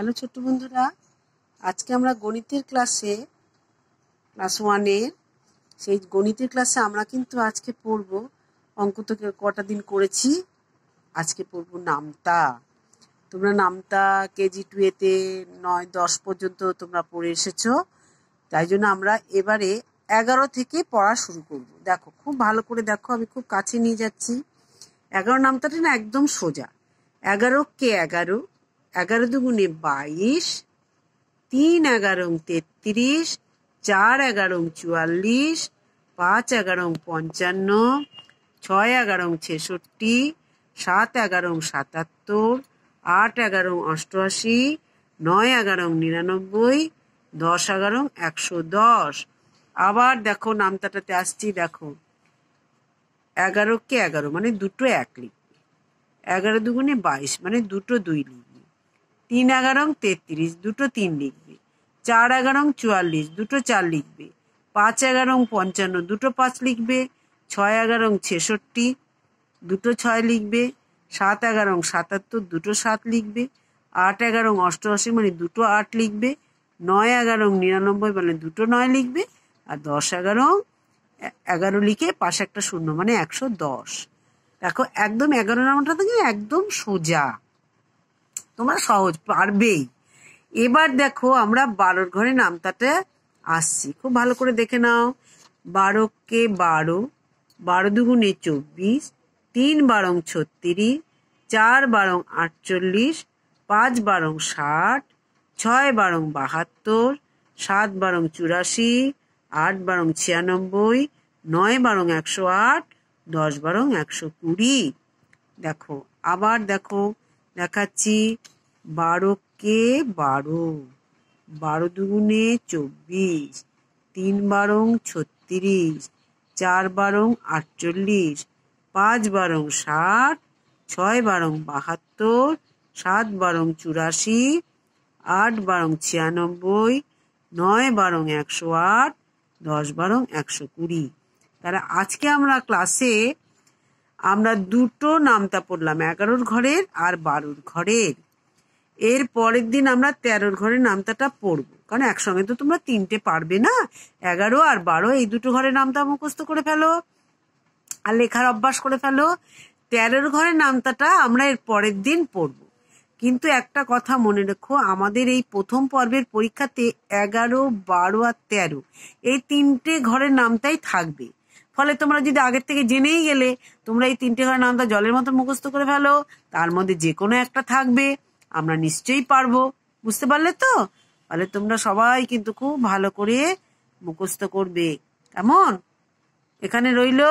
Hello ছোট্ট বন্ধুরা, আজকে আমরা গণিতের ক্লাসে ক্লাস ওয়ানের সেই গণিতের ক্লাসে আমরা কিন্তু আজকে পড়ব, অঙ্ক তো কটা দিন করেছি, আজকে পড়ব নামতা। তোমরা নামতা কেজি টু এতে নয়, দশ পর্যন্ত তোমরা পড়ে এসেছ, তাই জন্য আমরা এবারে এগারো থেকে পড়া শুরু করব। দেখো, খুব ভালো করে দেখো, আমি খুব কাছে নিয়ে যাচ্ছি। এগারো নামতাটা না একদম সোজা। এগারো কে এগারো? এগারো দুগুণে বাইশ, তিন এগারো তেত্রিশ, চার এগারো চুয়াল্লিশ, পাঁচ এগারো পঞ্চান্ন, ছয় এগারো ছেষট্টি, সাত এগারো সাতাত্তর, আট এগারো অষ্টআশি, নয় এগারো নিরানব্বই, দশ এগারো একশো দশ। আবার দেখো নামতাটাতে আসছি, দেখো। এগারো কে এগারো মানে দুটো এক লিখবে। এগারো দুগুণে বাইশ মানে দুটো দুই লিখবে। তিন এগারো তেত্রিশ, দুটো তিন লিখবে। চার এগারো চুয়াল্লিশ, দুটো চার লিখবে। পাঁচ এগারো পঞ্চান্ন, দুটো পাঁচ লিখবে। ছয় এগারো ছেষট্টি, দুটো ছয় লিখবে। সাত এগারো সাতাত্তর, দুটো সাত লিখবে। আট এগারো অষ্টআশি মানে দুটো আট লিখবে। নয় এগারো নিরানব্বই মানে দুটো নয় লিখবে। আর দশ এগারো এগারো লিখে পাশে একটা শূন্য মানে একশো দশ। দেখো, একদম এগারো নাম্বারটা থেকে একদম সোজা। তোমরা সহজ, পারবেই। এবার দেখো আমরা বারোর ঘরে নামতাতে আসছি। খুব ভালো করে দেখে নাও। বারো কে বারো বারো দুগুণে চব্বিশ, তিন বারং ছত্রিশ, চার বারং আটচল্লিশ, পাঁচ বারং ষাট, ছয় বারং বাহাত্তর, সাত বারং চুরাশি, আট বারং ছিয়ানব্বই, নয় বারং একশো আট, দশ বারং একশো কুড়ি। দেখো, আবার দেখো দেখাচ্ছি বারো কে বারো। বারো দুগুণে চব্বিশ। তিন বারং ছত্রিশ। চার বারং আটচল্লিশ। পাঁচ বারং ষাট। ছয় বারং বাহাত্তর। সাত বারং চুরাশি। আট বারং ছিয়ানব্বই। নয় বারং একশো আট। দশ বারং একশো কুড়ি। তাহলে আজকে আমরা ক্লাসে আমরা দুটো নামতা পড়লাম, এগারোর ঘরের আর বারোর ঘরের। এর পরের দিন আমরা তেরোর ঘরের নামতাটা পড়ব। কারণ একসঙ্গে তো তোমরা তিনটে পারবে না। এগারো আর বারো, এই দুটো ঘরের নামতা মুখস্থ করে ফেলো আর লেখার অভ্যাস করে ফেলো। তেরোর ঘরের নামতাটা আমরা এর পরের দিন পড়ব। কিন্তু একটা কথা মনে রেখো, আমাদের এই প্রথম পর্বের পরীক্ষাতে এগারো, বারো আর তেরো, এই তিনটে ঘরের নামটাই থাকবে। ফলে তোমরা যদি আগের থেকে জেনেই গেলে, তোমরা এই তিনটে ঘরের নামটা জলের মতো মুখস্থ করে ফেলো। তার মধ্যে যে কোনো একটা থাকবে। আমরা নিশ্চয়ই পারব। বুঝতে পারলে তো? ফলে তোমরা সবাই কিন্তু খুব ভালো করে মুখস্থ করবে। কেমন? এখানে রইল